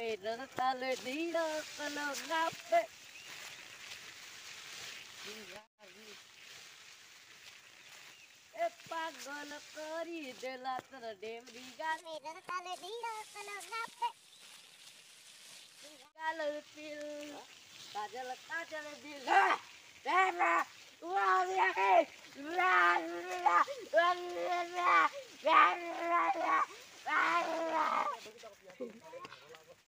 Esperando tá lendo pelo nape. É pagando corrida lá toda de briga. Esperando tá lendo pelo nape. Galo pil. Tá de lá, tá de lá, de lá. Leva! Oh, yeah, hey!